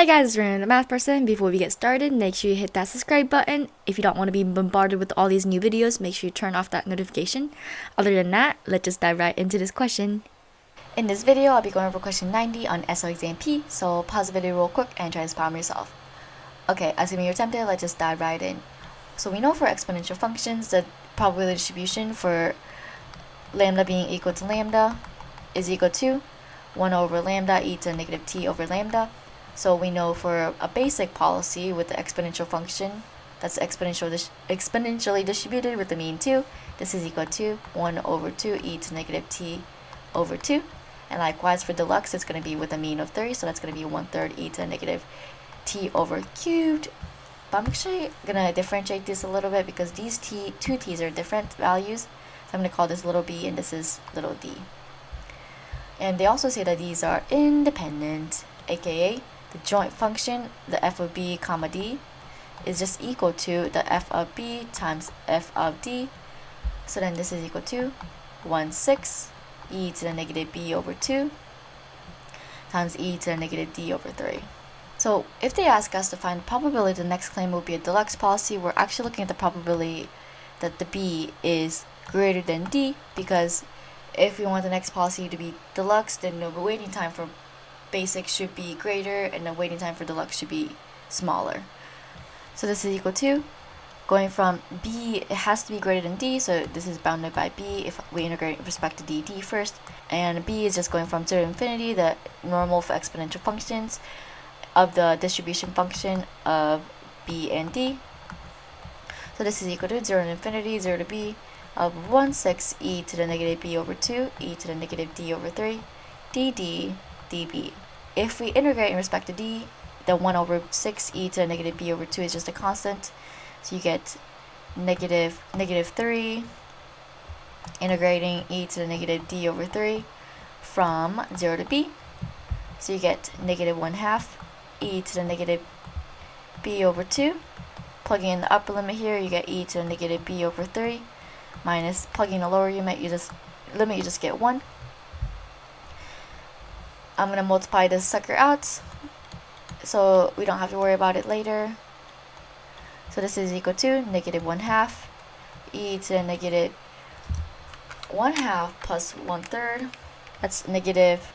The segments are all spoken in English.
Hi guys, it's Rumi, the math person. Before we get started, make sure you hit that subscribe button. If you don't want to be bombarded with all these new videos, make sure you turn off that notification. Other than that, let's just dive right into this question. In this video, I'll be going over question 90 on SOA exam P, so pause the video real quick and try to spam yourself. Okay, assuming you're tempted, let's just dive right in. So we know for exponential functions, the probability distribution for lambda being equal to lambda is equal to 1 over lambda e to negative t over lambda. So we know for a basic policy with the exponential function that's exponential dis exponentially distributed with the mean 2, this is equal to 1 over 2 e to negative t over 2. And likewise for deluxe, it's going to be with a mean of 3, so that's going to be 1 third e to negative t over cubed. But I'm actually going to differentiate this a little bit because these t, two t's are different values. So I'm going to call this little b and this is little d. And they also say that these are independent, aka the joint function, the f of b comma d, is just equal to the f of b times f of d. So then this is equal to 1 6 e to the negative b over 2 times e to the negative d over 3. So if they ask us to find the probability the next claim will be a deluxe policy, we're actually looking at the probability that the b is greater than d because if we want the next policy to be deluxe, then the waiting time for basic should be greater and the waiting time for deluxe should be smaller. So this is equal to going from b, it has to be greater than d, so this is bounded by b if we integrate with respect to d, d first. And b is just going from 0 to infinity, the normal for exponential functions of the distribution function of b and d. So this is equal to 0 to infinity, 0 to b, of 1 6 e to the negative b over 2 e to the negative d over 3 dd db. If we integrate in respect to d, the 1 over 6 e to the negative b over 2 is just a constant. So you get negative negative 3 integrating e to the negative d over 3 from 0 to b. So you get negative 1 half e to the negative b over 2. Plugging in the upper limit here, you get e to the negative b over 3 minus plugging the lower limit, you just limit you just get 1. I'm going to multiply this sucker out so we don't have to worry about it later. So this is equal to negative 1 half e to the negative 1 half plus 1 third. That's negative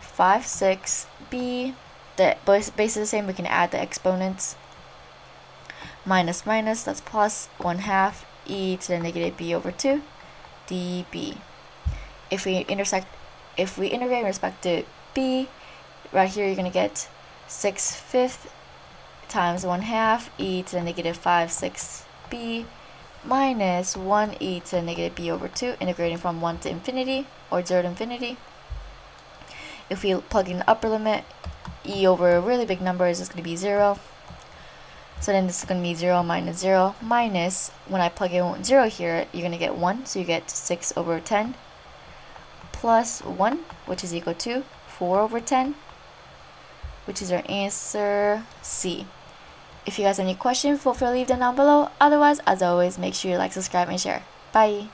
5, 6, b. The base is the same, we can add the exponents. Minus minus, that's plus 1 half e to the negative b over 2 db. If we intersect, if we integrate in respect to b, right here you're going to get 6 fifth times 1 half e to the negative 5 6 b minus 1 e to the negative b over 2 integrating from 1 to infinity or 0 to infinity. If we plug in the upper limit, e over a really big number is just going to be 0. So then this is going to be 0 minus 0 minus, when I plug in 0 here, you're going to get 1. So you get 6 over 10 plus 1, which is equal to 4 over 10, which is our answer C. If you guys have any questions, feel free to leave them down below. Otherwise, as always, make sure you like, subscribe, and share. Bye!